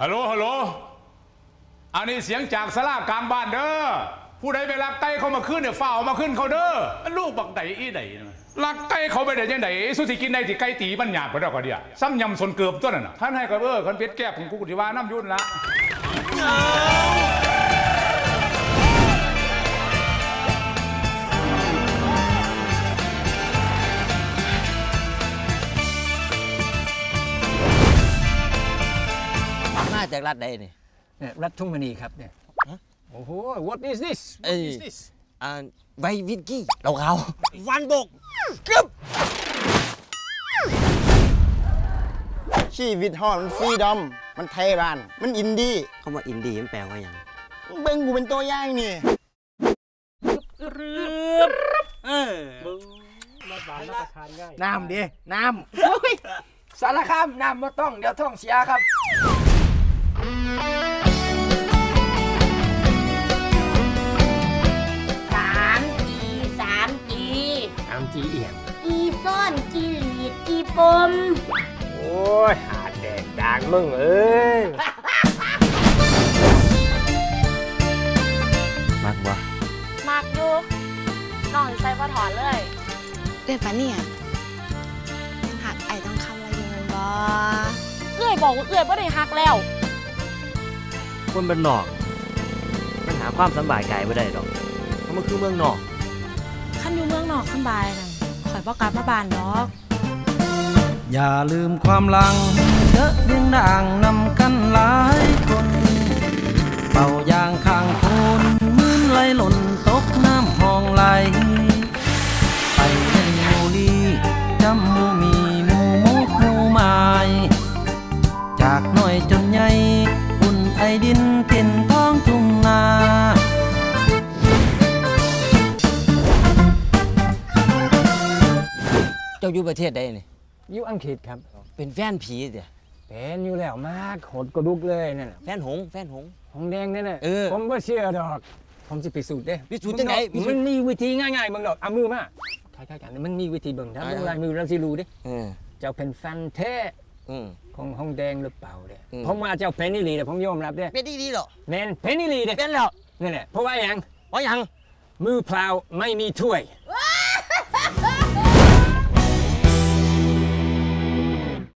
ฮัลโหลฮัลโหลอันนี้เสียงจากสลากลางบ้านเด้อผู้ใดไปลักไก่เขามาขึ้นเนี่ยฝ้าเอามาขึ้นเขาเด้อมันลูกบักไดอีไดนะลักไก่เขาไปได้ยังไงสุสิกินได้ที่ไก่ตีมันหยาบไปดอกกระเดียซ้ำยำสนเกือบตัวนั่นน่ะท่านให้กับเออคนเพชรแก้ผมกูกุฏิว่าน้ำยุ่นละ มาจากรัฐใดนี่ เนี่ยรัฐทุ่งมณีครับเนี่ยฮะ โอ้โห what is this เอ้ย what is this อ่าไววิสกี้เราเขาวันบกชีวิตฮอดมันฟรีดอม มันไทยบ้าน มันอินดี้คำว่าอินดี้มันแปลว่าอย่างมึงเบิ่งกูเป็นตัวอย่างนี่เออน้ำดิน้ำโอ้ยสารคามน้ำมาต้อง เดี๋ยวท้องเสียครับ ลีดจีปมโอ้ยหาแดกด่างมึงเอ้ยมากบ่มากอยูน้องใส่พ่อถอนเลยเอ้ยปะเนี่ยยังหักไอ้ต้องคำอะไรอยู่มันบ่เอื้อยบอกว่าเอื้อยบ่ได้ฮักแล้ว คนเป็นนอก มันหาความสำบายกายไม่ได้ดอกเพราะมันคือเมืองนอกขั้นอยู่เมืองนอกสำบายนะข่อยบ่กลับมาบ้านดอก อย่าลืมความหลังเยอะเรียงด่างนำกันหลายคน เป่ายางข้างโคนมืนไหลหล่นตกน้ำห้องไหล ไปเล่นมูลีจำมูมีมูมุกมูไม้จากน้อยจนใหญ่อุ่นไอดินเต็นท้องทุ่งนาเจ้าอยู่ประเทศใดนี่ อยู่อังกฤษครับ เป็นแฟนผีเดียเป็นอยู่แล้วมากโหดกระดุกเลยนั่นน่ะแฟนหงส์แฟนหงส์ หงแดงนั่นน่ะเออ ผมว่าเชื่อดอก ผมจะพิสูจน์เด้พิสูจน์จังไหนพิสูจน์มันมีวิธีง่ายๆมึงดอกเอามือมาคล้ายๆกันมันมีวิธีเบิ่งถ้าเบิ่งลายมือเราสิรู้เดิเออเจ้าเป็นแฟนแท้อืม ของหงแดงหรือเปล่าเด้อืม ผมว่าเจ้าเป็นนี่ลีเด้ผมยอมรับเด้เป็นดีๆหรอแมนเป็นนี่ลีเด้เป็นแล้วนั่นแหละเพราะว่าอย่างเพราะหยังมือเปล่าไม่มีถ้วย